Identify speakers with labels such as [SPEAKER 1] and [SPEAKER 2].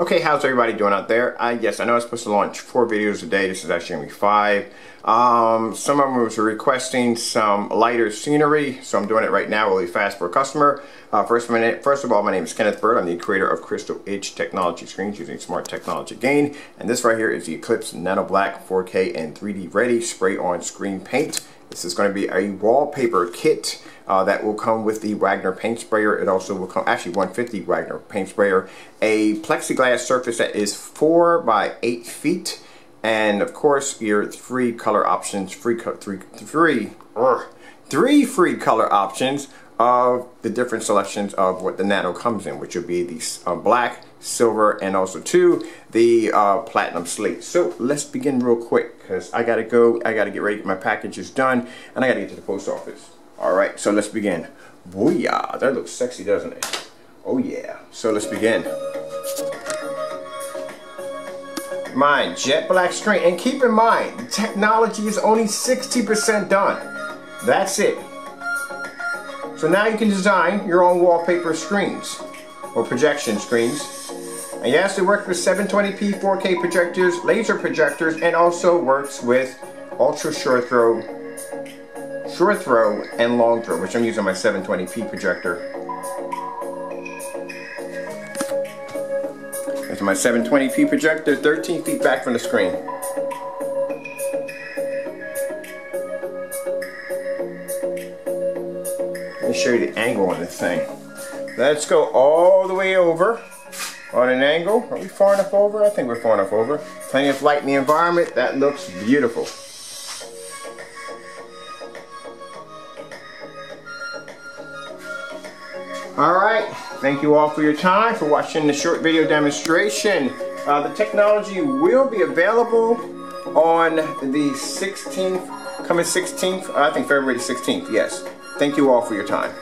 [SPEAKER 1] Okay, how's everybody doing out there? Uh, yes, I know I'm supposed to launch four videos a day. This is actually going to be five. Um, some of them was requesting some lighter scenery, so I'm doing it right now really fast for a customer. Uh, first, minute, first of all, my name is Kenneth Bird. I'm the creator of Crystal Edge Technology Screens using Smart Technology Gain. And this right here is the Eclipse Nano Black 4K and 3D Ready Spray On Screen Paint. This is going to be a wallpaper kit uh, that will come with the Wagner paint sprayer. It also will come, actually 150 Wagner paint sprayer. A plexiglass surface that is 4 by 8 feet. And of course your three color options, free, three, three, uh, three free color options of the different selections of what the Nano comes in, which will be the uh, black, silver, and also two, the uh, platinum slate. So let's begin real quick because I gotta go, I gotta get ready, my package is done, and I gotta get to the post office. All right, so let's begin. Booyah, that looks sexy, doesn't it? Oh yeah, so let's begin. My jet black screen, and keep in mind, the technology is only 60% done. That's it. So now you can design your own wallpaper screens or projection screens. And yes, it works with 720p 4K projectors, laser projectors, and also works with ultra short throw, short throw, and long throw, which I'm using my 720p projector. This my 720p projector, 13 feet back from the screen. Let me show you the angle on this thing. Let's go all the way over on an angle. Are we far enough over? I think we're far enough over. Plenty of light in the environment. That looks beautiful. Alright, thank you all for your time, for watching the short video demonstration. Uh, the technology will be available on the 16th, coming 16th, I think February 16th, yes. Thank you all for your time.